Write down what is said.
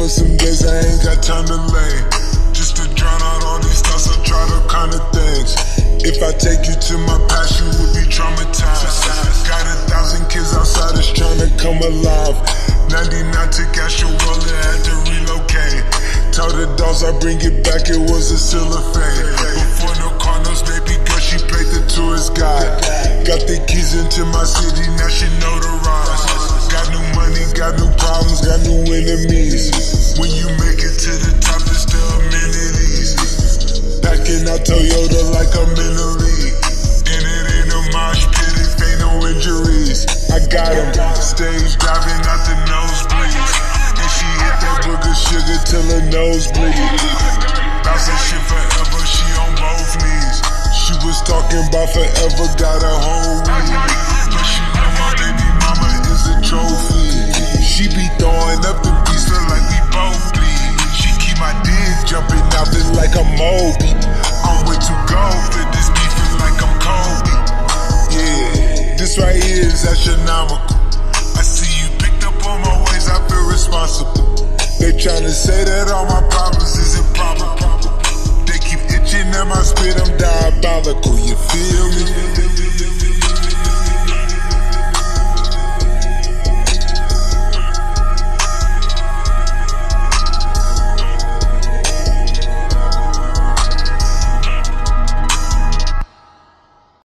for some days, I ain't got time to lay. Just to drown out all these thoughts, I try to kind of things. If I take you to my past, you would be traumatized. Got a thousand kids outside that's trying to come alive. 99 to cash your wallet, had to relocate. Tell the dolls I bring it back, it was a cellophane. Before no Cardinals, baby girl, she played the tourist guide. Got the keys into my city, now she know the rise. Till her nose that shit forever, she on both knees. She was talking about forever, got a whole week. But she know my baby mama is a trophy. She be throwing up the feel like we both bleed. She keep my dick jumping out, feel like I'm Moby. I'm way too gold for this beat, feel like I'm Kobe. Yeah, this right here is astronomical. I see you picked up on my ways, I feel responsible. They tryna say that all my problems is improbable. They keep itching at my spit, I'm diabolical, you feel me?